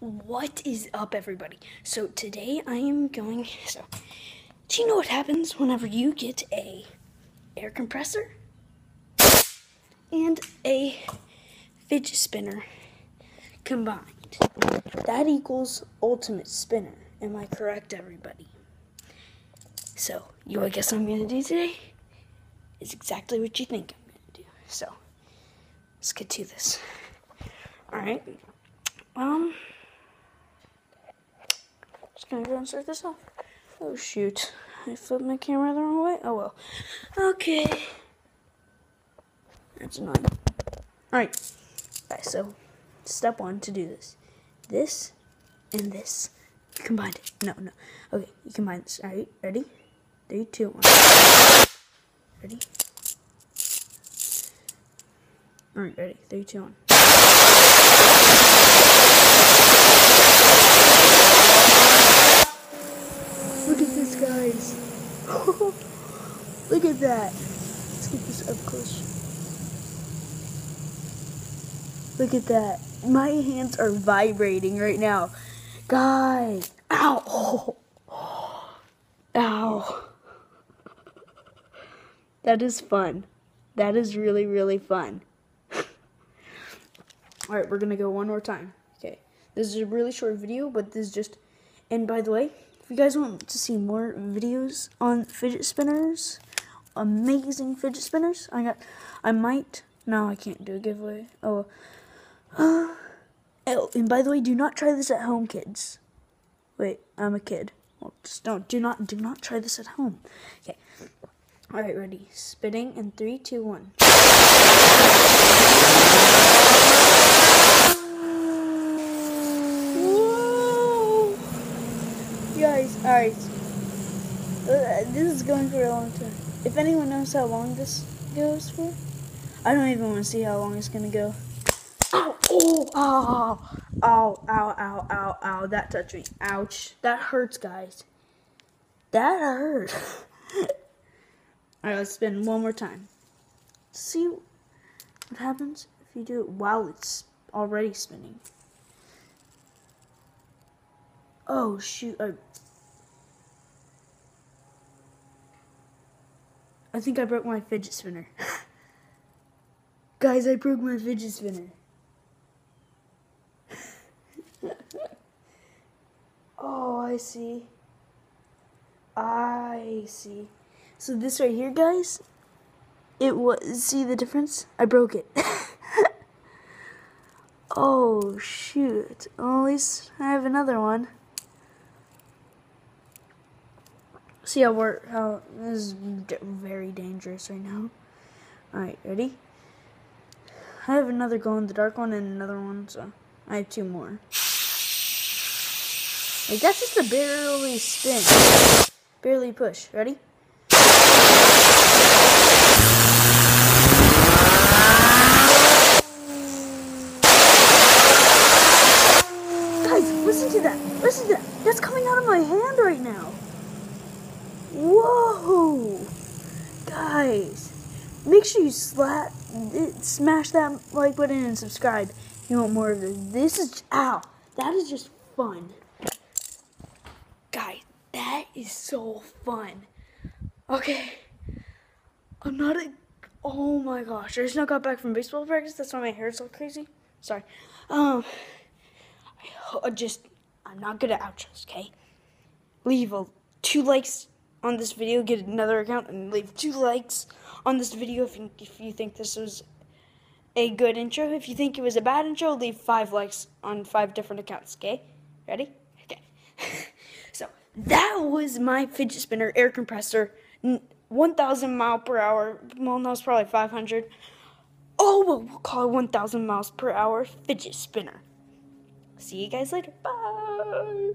What is up, everybody? So today I am going. So, do you know what happens whenever you get a air compressor and a fidget spinner combined? That equals ultimate spinner. Am I correct, everybody? So, you, I guess I'm gonna do today is exactly what you think I'm gonna do. So, let's get to this. All right. Um. Just gonna go and start this off. Oh shoot. I flipped my camera the wrong way. Oh well. Okay. That's annoying. Alright. Alright, so step one to do this. This and this. You it. No, no. Okay, you combine this. Alright, ready? Three, two, one. Ready? Alright, ready. Three, two, one. Look at this, guys. Look at that. Let's get this up close. Look at that. My hands are vibrating right now. Guys. Ow. Oh. Ow. That is fun. That is really, really fun. Alright, we're going to go one more time. Okay. This is a really short video, but this is just... And by the way, if you guys want to see more videos on fidget spinners, amazing fidget spinners, I got... I might... No, I can't do a giveaway. Oh. Oh, and by the way, do not try this at home, kids. Wait, I'm a kid. Well, just don't. Do not. Do not try this at home. Okay. All right, ready. Spinning in three, two, one. Whoa! Guys, all right. Uh, This is going for a long time. If anyone knows how long this goes for, I don't even want to see how long it's gonna go. Ow! Oh! Ow! Ow! Ow! Ow! Ow! Ow! That touched me. Ouch! That hurts, guys. That hurt. All right, let's spin one more time. See what happens if you do it while it's already spinning. Oh shoot! I, I think I broke my fidget spinner. Guys, I broke my fidget spinner. oh, I see. I see. So this right here, guys, it was. See the difference? I broke it. oh shoot! Well, at least I have another one. See how we're how this is very dangerous right now. All right, ready? I have another glow in the dark one and another one, so I have two more. Like that's just a barely spin, barely push. Ready? Guys, listen to that. Listen to that. That's coming out of my hand right now. Whoa. Guys, make sure you slap, smash that like button and subscribe if you want more of this. This is, ow, that is just fun. Guys, that is so fun. Okay. I'm not a. Oh my gosh! I just now got back from baseball practice. That's why my hair is all crazy. Sorry. Um. I just. I'm not good at outros. Okay. Leave a two likes on this video. Get another account and leave two likes on this video if you, if you think this was a good intro. If you think it was a bad intro, leave five likes on five different accounts. Okay. Ready? Okay. so that was my fidget spinner air compressor. 1,000 mile per hour. Well, no, it's probably 500. Oh, well, we'll call it 1,000 miles per hour fidget spinner. See you guys later. Bye.